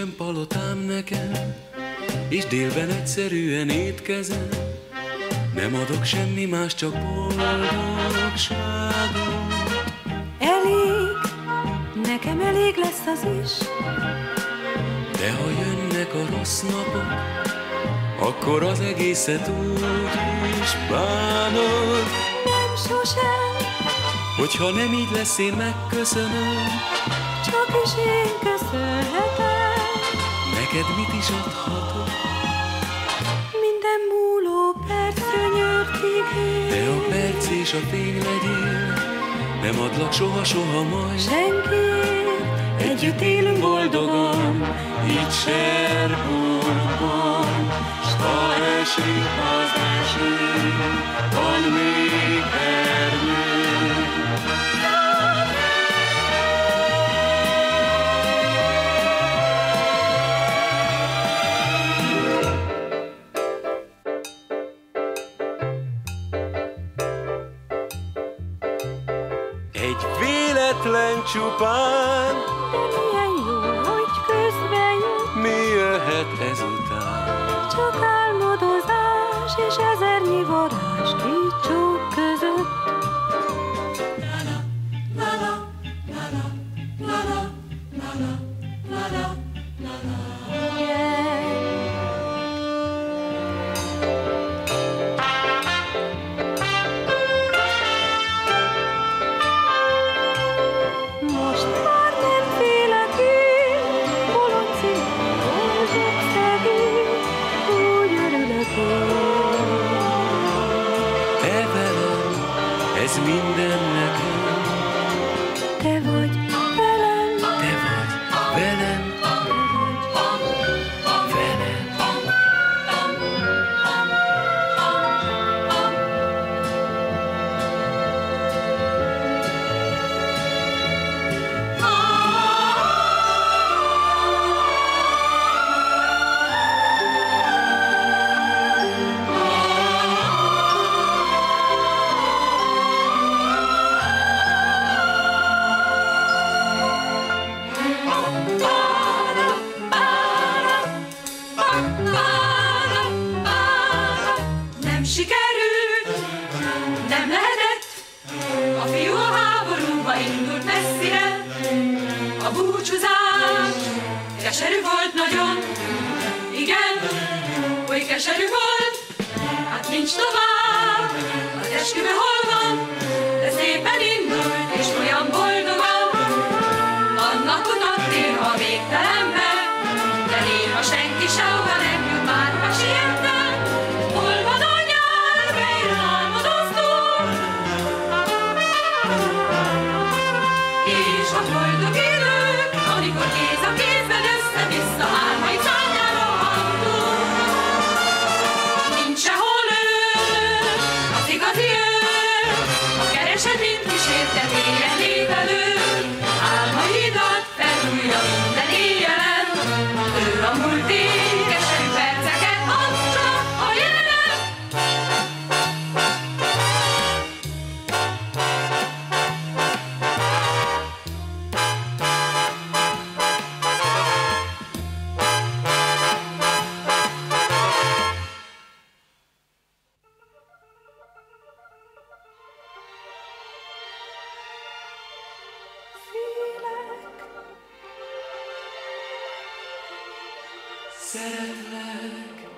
nincsen palotám nekem, és délben egyszerűen étkezem. Nem adok semmi más, csak boldogságot. Elég, nekem elég lesz az is. De ha jönnek a rossz napok, akkor az egészet úgy is bánod. Nem sosem, Hogyha nem így lesz, én megköszönöm, csak is én köszönhetem. Neked mit is adhatok. Minden múló perc gyönyörtig Te a perc és a fény legyél, nem adlak soha-soha majd. Senkiért Együtt élünk boldogan, itt Serburgban, s ha esik az eső, van még erdő. Csupán, De milyen jó, hogy közben jött mi jöhet ezután? Csak álmodozás és ezernyi varázs Két nem lehetett, a fiú a háborúba indult messzire, a búcsúzás keserű volt nagyon, igen, oly keserű volt, hát nincs tovább, az esküvő hol van, és a boldog idők, amikor kéz a kézben Szeretlek.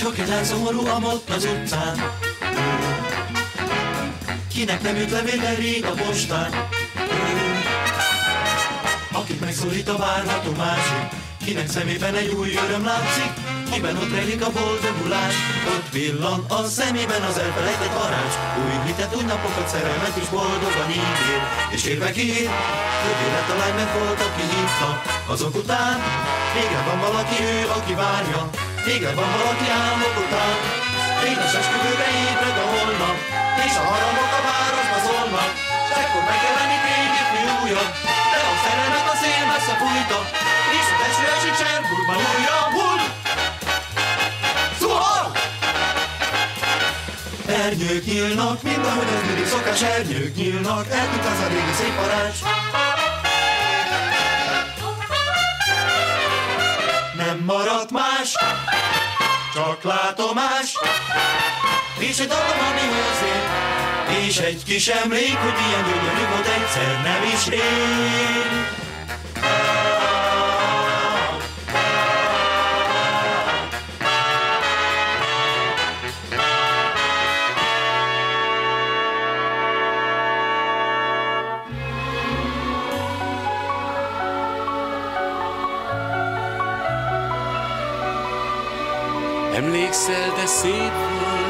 Egy lány szomorú amott az utcán. Kinek nem jut levél rég a postán. Akit megszólít a várható másik, kinek szemében egy új öröm látszik, Kiben ott rejlik a boldogulás, ott villan a szemében az elfelejtett varázs. Új hitet, új napokat, szerelmet is boldogan ígér, és érve hogy lett a lány, mert volt, aki hívta. Azok után, régen van valaki ő, aki várja, régen van valaki álmok után. Édes esküvőre ébred a holnap, és a harangok a városba szólnak, s ekkor megjelenik régi fiúja, de a szerelmet a szél messze fújta, és a eső esik Cserburgban újra hull. Ernyők nyílnak, mind ahogy ez mindig szokás, ernyők nyílnak, eltűnt az a régi szép parács. Nem maradt más, csak látomás, és egy dalom, ami szép, és egy kis emlék, hogy ilyen gyönyörű volt egyszer, nem is én. Emlékszel, de szép volt.